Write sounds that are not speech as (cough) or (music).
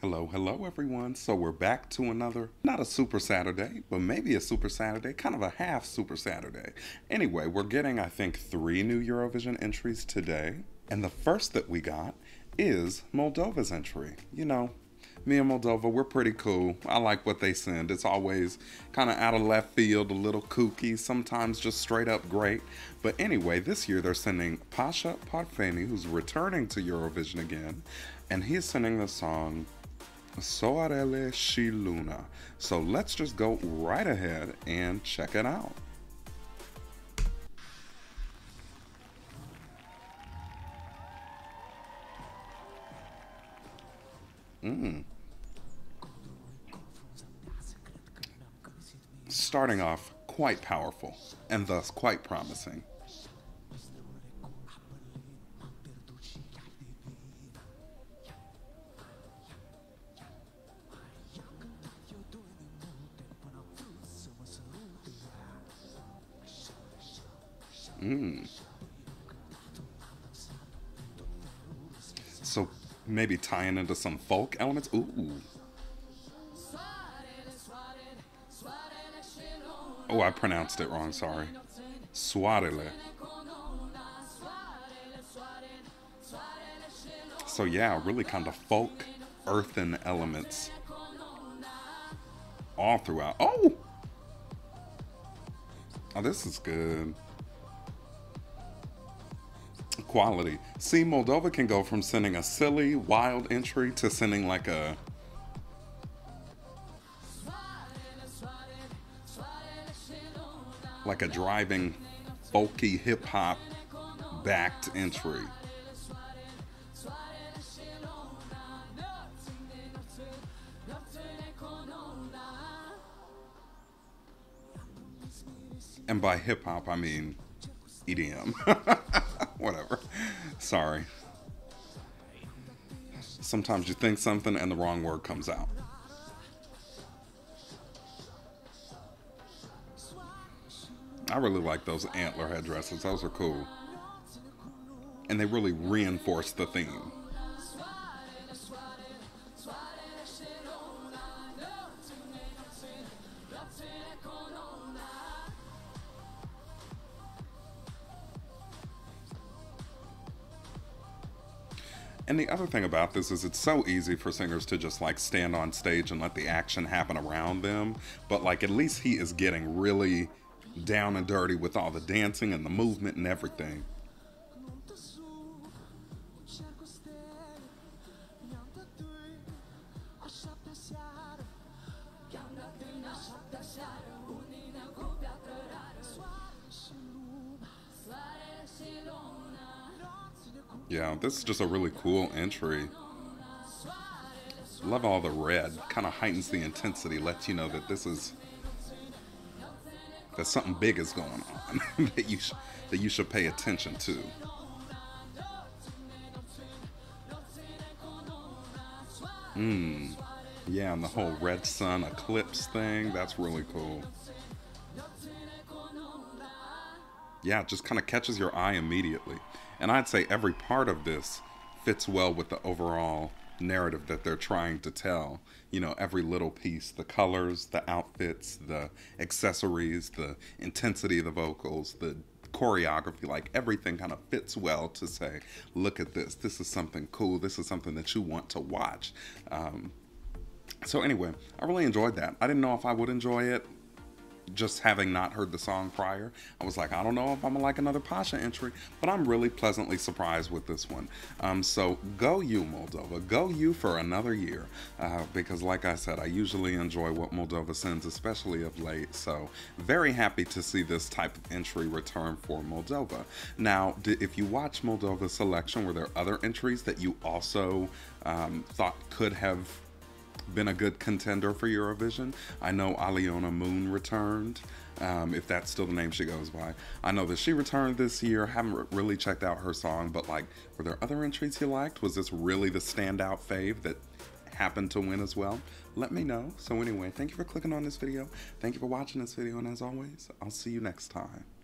Hello, hello everyone. So we're back to another, not a Super Saturday, but maybe a Super Saturday, kind of a half Super Saturday. Anyway, we're getting, I think, three new Eurovision entries today. And the first that we got is Moldova's entry. You know, me and Moldova, we're pretty cool. I like what they send. It's always kind of out of left field, a little kooky, sometimes just straight up great. But anyway, this year they're sending Pasha Parfeny, who's returning to Eurovision again, and he's sending the song Soarele și Luna. So let's just go right ahead and check it out. Mm. Starting off quite powerful and thus quite promising. Mm. So maybe tying into some folk elements. Ooh. Oh, I pronounced it wrong. Sorry. Soarele. So yeah, really kind of folk, earthen elements all throughout. Oh! Oh, this is good. Quality. See, Moldova can go from sending a silly, wild entry to sending like a like a driving, folky hip hop backed entry. And by hip hop, I mean EDM. (laughs) Sorry. Sometimes you think something and the wrong word comes out. I really like those antler headdresses. Those are cool. And they really reinforce the theme. And the other thing about this is it's so easy for singers to just like stand on stage and let the action happen around them. But like at least he is getting really down and dirty with all the dancing and the movement and everything. Yeah, this is just a really cool entry. Love all the red. Kind of heightens the intensity, lets you know that this is that something big is going on (laughs) that you that you should pay attention to. Hmm. Yeah, and the whole red sun eclipse thing, that's really cool. Yeah, just kind of catches your eye immediately. And I'd say every part of this fits well with the overall narrative that they're trying to tell. You know, every little piece, the colors, the outfits, the accessories, the intensity of the vocals, the choreography, like everything kind of fits well to say, look at this. This is something cool. This is something that you want to watch. Um, so anyway, I really enjoyed that. I didn't know if I would enjoy it just having not heard the song prior, I was like, I don't know if I'm gonna like another Pasha entry, but I'm really pleasantly surprised with this one. Um, so go you, Moldova. Go you for another year. Uh, because like I said, I usually enjoy what Moldova sends, especially of late. So very happy to see this type of entry return for Moldova. Now, if you watch Moldova's selection, were there other entries that you also um, thought could have been a good contender for Eurovision. I know Aliona Moon returned, um, if that's still the name she goes by. I know that she returned this year. Haven't really checked out her song, but like, were there other entries you liked? Was this really the standout fave that happened to win as well? Let me know. So anyway, thank you for clicking on this video. Thank you for watching this video, and as always, I'll see you next time.